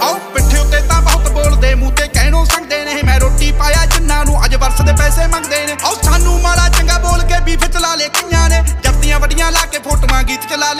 ਆਉ ਪਿੱਠੇ ਉੱਤੇ ਤਾਂ ਬਹੁਤ ਬੋਲਦੇ, ਮੂੰਹ ਤੇ ਕਹਿਣੋਂ ਸੰਗਦੇ ਨੇ। ਮੈਂ ਰੋਟੀ ਪਾਇਆ, ਜਿੰਨਾ ਨੂੰ ਅੱਜ ਵਰਸ ਦੇ ਪੈਸੇ ਮੰਗਦੇ ਨੇ। ਆਉ ਸਾਨੂੰ ਮਾਰਾ ਚੰਗਾ ਬੋਲ ਕੇ ਬੀਫ ਚਲਾ ਲੈ ਕਈਆਂ ਨੇ। ਜੱਤੀਆਂ ਵੱਡੀਆਂ ਲਾ ਕੇ ਫੋਟੋਆਂ ਗੀਤ ਚਲਾ